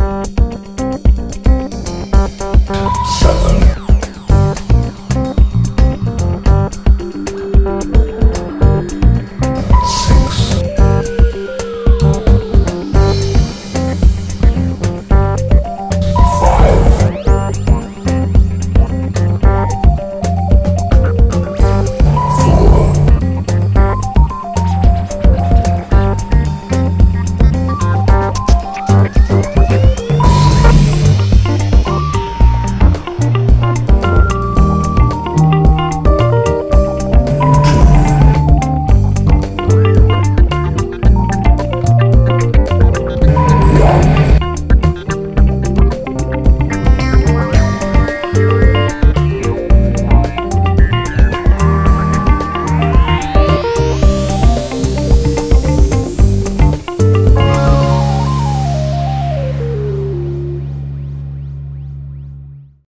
Bye.